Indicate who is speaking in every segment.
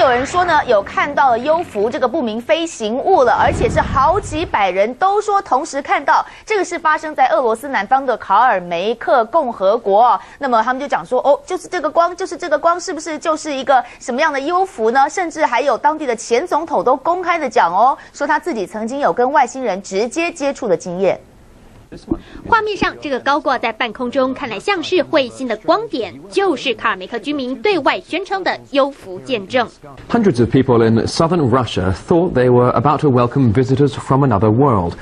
Speaker 1: 有人说呢，有看到了幽浮这个不明飞行物了，而且是好几百人都说同时看到。这个是发生在俄罗斯南方的卡尔梅克共和国。那么他们就讲说，哦，就是这个光，就是这个光，是不是就是一个什么样的幽浮呢？甚至还有当地的前总统都公开的讲哦，说他自己曾经有跟外星人直接接触的经验。
Speaker 2: 画面上，这个高挂在半空中、看来像是彗星的光点，就是卡尔梅克居民对外宣称的幽浮见证。
Speaker 3: Hundreds of people in southern Russia thought they were about to welcome visitors from another world.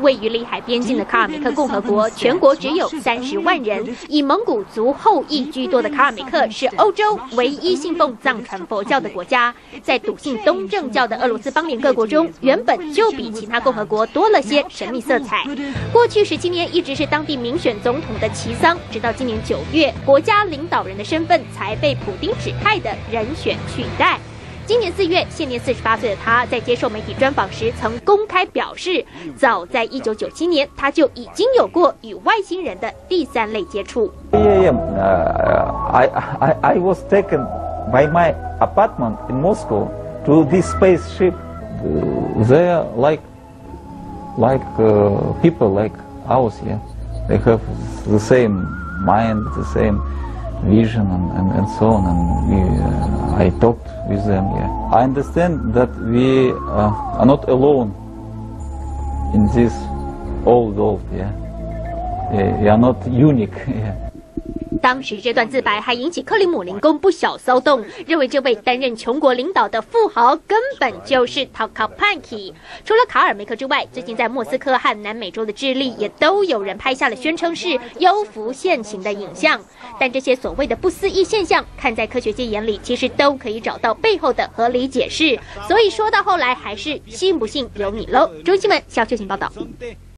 Speaker 2: 位于里海边境的卡尔梅克共和国，全国只有三十万人，以蒙古族后裔居多的卡尔梅克是欧洲唯一信奉藏传佛教的国家。在笃信东正教的俄罗斯邦联各国中，原本就比其他共和国多了些神秘色彩。过去十七年一直是当地民选总统的齐桑，直到今年九月，国家领导人的身份才被普丁指派的人选取代。今年四月，现年四十八岁的他，在接受媒体专访时，曾公开表示，早在一九九七年，他就已经有过与外星人的第三类接触。
Speaker 4: Yeah, uh, I, I, I was taken by my apartment in Moscow to this spaceship. They're like, like uh, people like ours here. They have the same mind, the same vision, and, and, and so on. And we, uh, I talked with them. Yeah, I understand that we uh, are not alone in this old world. Yeah, we are not unique. Yeah.
Speaker 2: 当时这段自白还引起克里姆林宫不小骚动，认为这位担任穷国领导的富豪根本就是 t a k a p a n k i 除了卡尔梅克之外，最近在莫斯科和南美洲的智利也都有人拍下了宣称是幽浮现形的影像。但这些所谓的不思议现象，看在科学界眼里，其实都可以找到背后的合理解释。所以说到后来，还是信不信由你喽。中新闻，肖秀请报道。